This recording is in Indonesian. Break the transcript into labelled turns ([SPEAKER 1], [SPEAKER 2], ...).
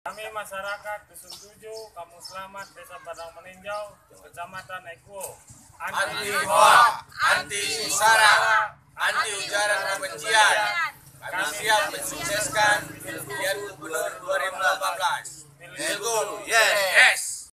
[SPEAKER 1] Kami masyarakat Dusun Tujuh, Kamu Selamat, Desa Padang Meninjau, Kecamatan Eko
[SPEAKER 2] anti hoak, anti sara, anti ujaran kebencian. Kami siap mensukseskan pilihan gubernur 2018.